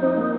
Yes.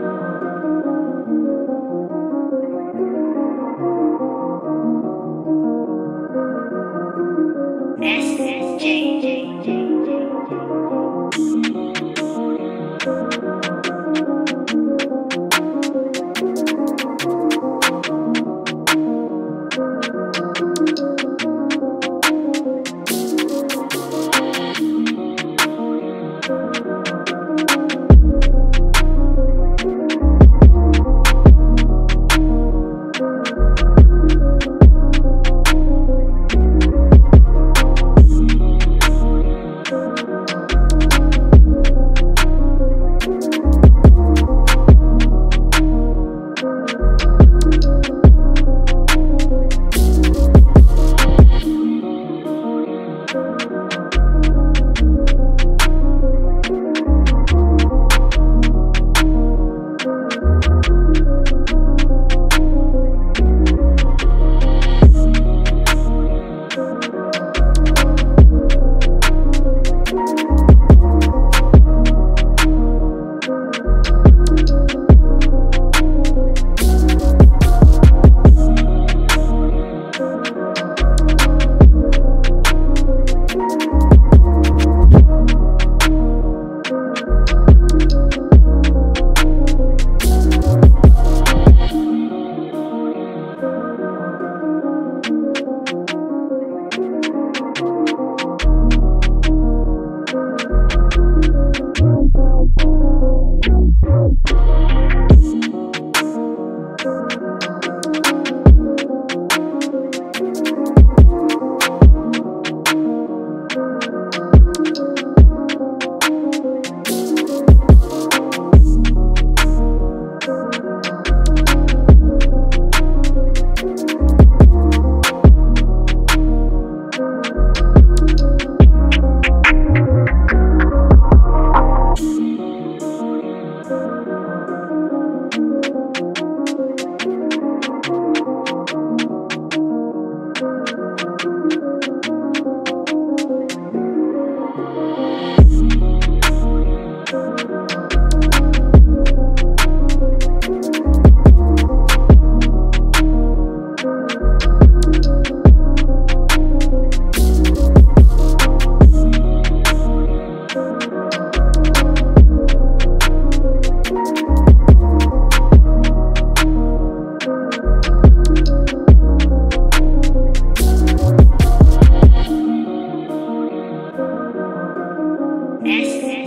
Yes.